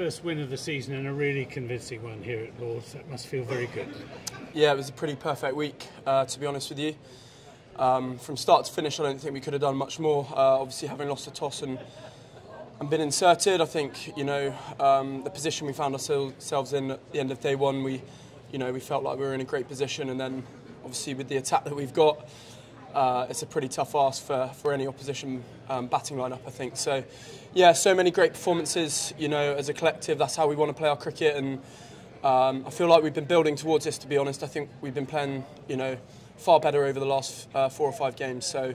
First win of the season and a really convincing one here at Lords. That must feel very good. Yeah, it was a pretty perfect week, uh, to be honest with you. Um, from start to finish, I don't think we could have done much more. Uh, obviously, having lost the toss and and been inserted, I think you know um, the position we found ourselves in at the end of day one. We, you know, we felt like we were in a great position, and then obviously with the attack that we've got, uh, it's a pretty tough ask for, for any opposition um, batting lineup, I think. So, yeah, so many great performances. You know, as a collective, that's how we want to play our cricket, and um, I feel like we've been building towards this. To be honest, I think we've been playing, you know, far better over the last uh, four or five games. So,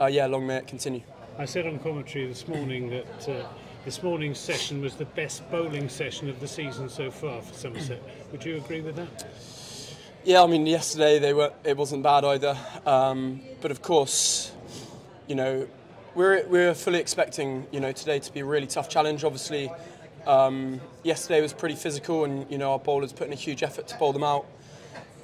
uh, yeah, long may it continue. I said on commentary this morning that. Uh, this morning's session was the best bowling session of the season so far for Somerset. Would you agree with that? Yeah, I mean, yesterday they were. It wasn't bad either. Um, but of course, you know, we're we're fully expecting you know today to be a really tough challenge. Obviously, um, yesterday was pretty physical, and you know our bowlers put in a huge effort to bowl them out.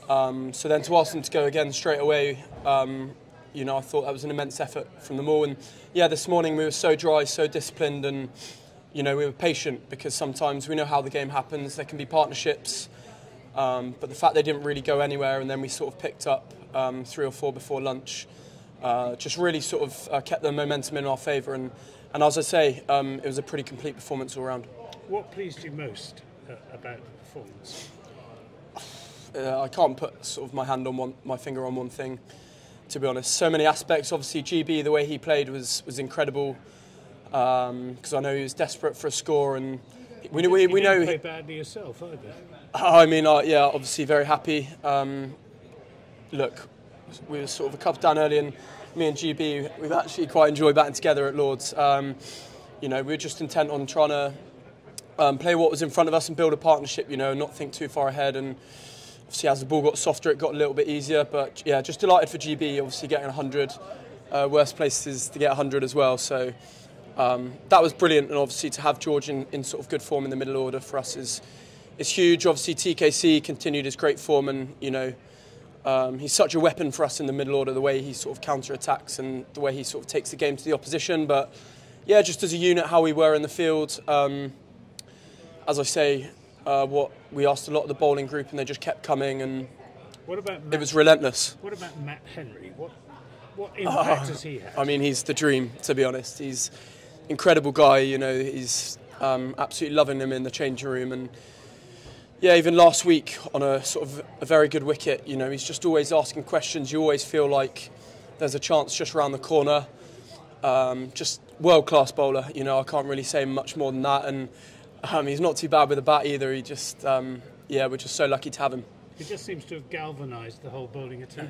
Um, so then to ask them to go again straight away, um, you know, I thought that was an immense effort from them all. And yeah, this morning we were so dry, so disciplined, and you know we were patient because sometimes we know how the game happens. There can be partnerships. Um, but the fact they didn't really go anywhere and then we sort of picked up um, three or four before lunch uh, just really sort of uh, kept the momentum in our favour. And, and as I say, um, it was a pretty complete performance all round. What pleased you most uh, about the performance? Uh, I can't put sort of my hand on one, my finger on one thing, to be honest. So many aspects. Obviously, GB, the way he played was was incredible. Because um, I know he was desperate for a score, and we, we, we know. Play badly yourself either. I mean, uh, yeah, obviously very happy. Um, look, we were sort of a couple down early, and me and GB, we've actually quite enjoyed batting together at Lords. Um, you know, we were just intent on trying to um, play what was in front of us and build a partnership. You know, not think too far ahead. And obviously, as the ball got softer, it got a little bit easier. But yeah, just delighted for GB. Obviously, getting 100. Uh, worst places to get 100 as well. So. Um, that was brilliant, and obviously to have George in, in sort of good form in the middle order for us is is huge. Obviously, TKC continued his great form, and you know, um, he's such a weapon for us in the middle order. The way he sort of counter attacks and the way he sort of takes the game to the opposition. But yeah, just as a unit, how we were in the field. Um, as I say, uh, what we asked a lot of the bowling group, and they just kept coming, and what about Matt, it was relentless. What about Matt Henry? What what impact uh, does he have? I mean, he's the dream. To be honest, he's incredible guy. You know, he's um, absolutely loving him in the changing room and yeah, even last week on a sort of a very good wicket, you know, he's just always asking questions. You always feel like there's a chance just around the corner. Um, just world class bowler, you know, I can't really say much more than that. And um, he's not too bad with the bat either. He just, um, yeah, we're just so lucky to have him. He just seems to have galvanised the whole bowling attack.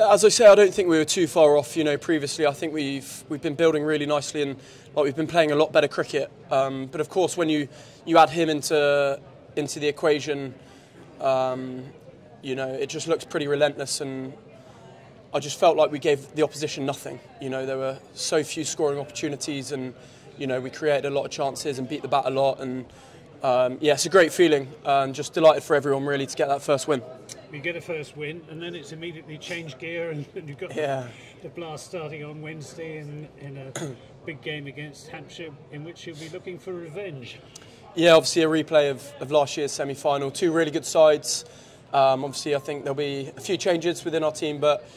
As I say, I don't think we were too far off. You know, previously, I think we've we've been building really nicely and like we've been playing a lot better cricket. Um, but of course, when you you add him into into the equation, um, you know, it just looks pretty relentless. And I just felt like we gave the opposition nothing. You know, there were so few scoring opportunities, and you know, we created a lot of chances and beat the bat a lot. And um, yeah, it's a great feeling, and just delighted for everyone really to get that first win. You get a first win, and then it's immediately change gear, and you've got yeah. the blast starting on Wednesday in, in a big game against Hampshire, in which you'll be looking for revenge. Yeah, obviously a replay of, of last year's semi-final. Two really good sides. Um, obviously, I think there'll be a few changes within our team, but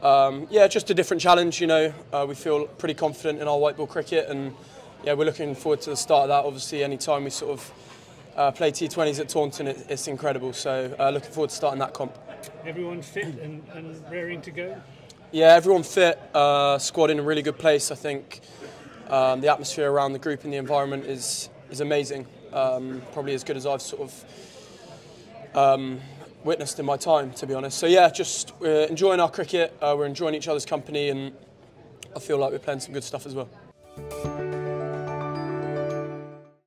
um, yeah, just a different challenge. You know, uh, we feel pretty confident in our white ball cricket, and yeah, we're looking forward to the start of that. Obviously, any time we sort of uh, play T20s at Taunton, it, it's incredible. So uh, looking forward to starting that comp. Everyone fit and, and raring to go. Yeah, everyone fit. Uh, squad in a really good place. I think um, the atmosphere around the group and the environment is is amazing. Um, probably as good as I've sort of um, witnessed in my time, to be honest. So yeah, just we're enjoying our cricket. Uh, we're enjoying each other's company, and I feel like we're playing some good stuff as well.